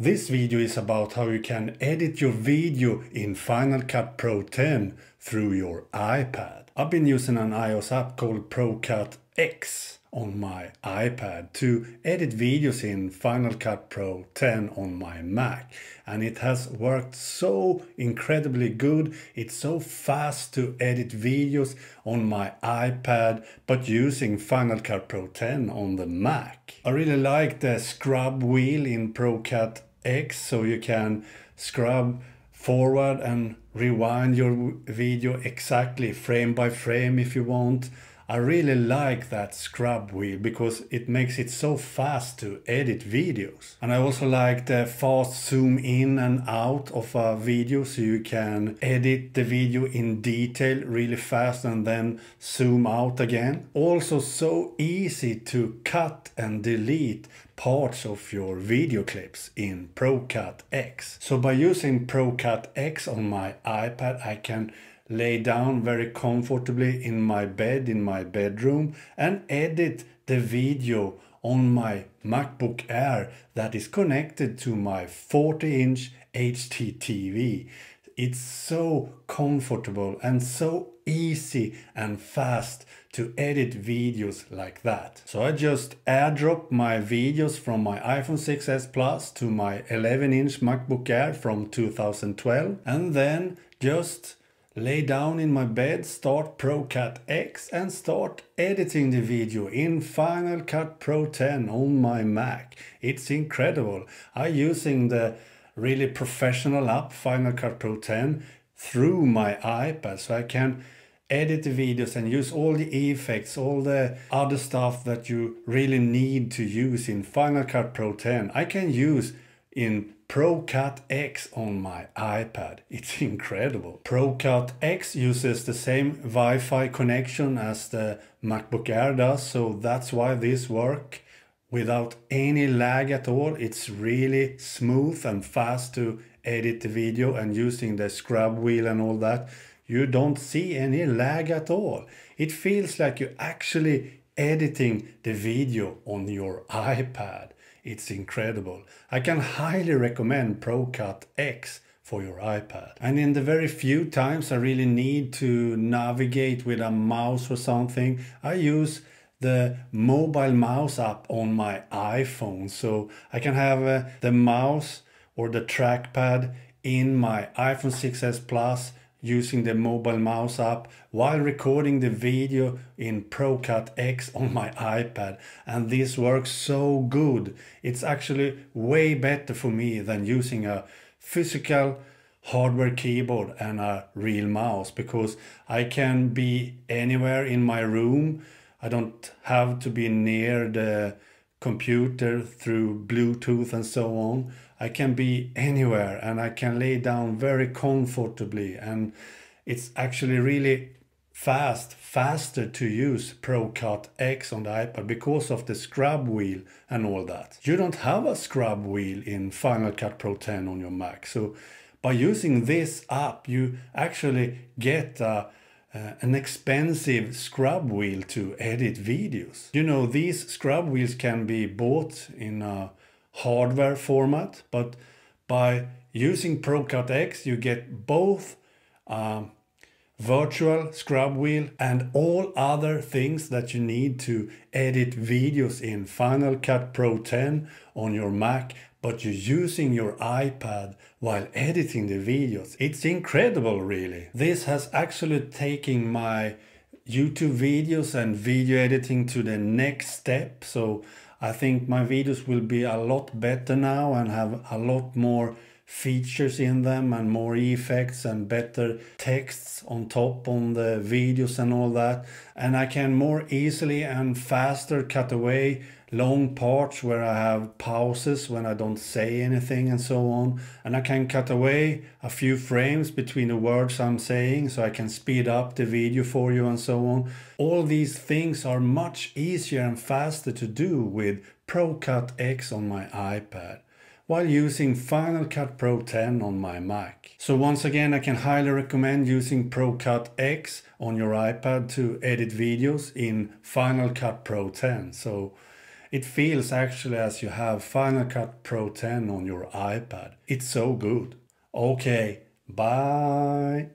This video is about how you can edit your video in Final Cut Pro 10 through your iPad. I've been using an iOS app called ProCut X on my iPad to edit videos in Final Cut Pro 10 on my Mac and it has worked so incredibly good. It's so fast to edit videos on my iPad but using Final Cut Pro 10 on the Mac. I really like the scrub wheel in ProCut X so you can scrub forward and rewind your video exactly frame by frame if you want I really like that scrub wheel because it makes it so fast to edit videos. And I also like the fast zoom in and out of a video so you can edit the video in detail really fast and then zoom out again. Also so easy to cut and delete parts of your video clips in ProCut X. So by using ProCut X on my iPad I can lay down very comfortably in my bed in my bedroom and edit the video on my MacBook Air that is connected to my 40 inch HD TV. It's so comfortable and so easy and fast to edit videos like that. So I just airdrop my videos from my iPhone 6s Plus to my 11 inch MacBook Air from 2012 and then just lay down in my bed, start ProCut X and start editing the video in Final Cut Pro 10 on my Mac. It's incredible. I'm using the really professional app Final Cut Pro 10 through my iPad so I can edit the videos and use all the effects, all the other stuff that you really need to use in Final Cut Pro 10. I can use in ProCut X on my iPad. It's incredible. ProCut X uses the same Wi-Fi connection as the MacBook Air does, so that's why this work without any lag at all. It's really smooth and fast to edit the video and using the scrub wheel and all that. You don't see any lag at all. It feels like you're actually editing the video on your iPad. It's incredible. I can highly recommend ProCut X for your iPad. And in the very few times I really need to navigate with a mouse or something, I use the mobile mouse app on my iPhone. So I can have uh, the mouse or the trackpad in my iPhone 6s Plus using the mobile mouse app while recording the video in ProCut X on my iPad and this works so good. It's actually way better for me than using a physical hardware keyboard and a real mouse because I can be anywhere in my room. I don't have to be near the computer through Bluetooth and so on. I can be anywhere and I can lay down very comfortably and it's actually really fast, faster to use ProCut X on the iPad because of the scrub wheel and all that. You don't have a scrub wheel in Final Cut Pro 10 on your Mac. So by using this app, you actually get uh, uh, an expensive scrub wheel to edit videos. You know, these scrub wheels can be bought in a hardware format, but by using ProCut X, you get both um, virtual scrub wheel and all other things that you need to edit videos in Final Cut Pro 10 on your Mac but you're using your iPad while editing the videos. It's incredible really. This has actually taken my YouTube videos and video editing to the next step so I think my videos will be a lot better now and have a lot more features in them and more effects and better texts on top on the videos and all that and I can more easily and faster cut away long parts where I have pauses when I don't say anything and so on and I can cut away a few frames between the words I'm saying so I can speed up the video for you and so on all these things are much easier and faster to do with ProCut X on my iPad while using Final Cut Pro 10 on my Mac. So once again I can highly recommend using ProCut X on your iPad to edit videos in Final Cut Pro 10. So It feels actually as you have Final Cut Pro 10 on your iPad. It's so good. Okay, bye.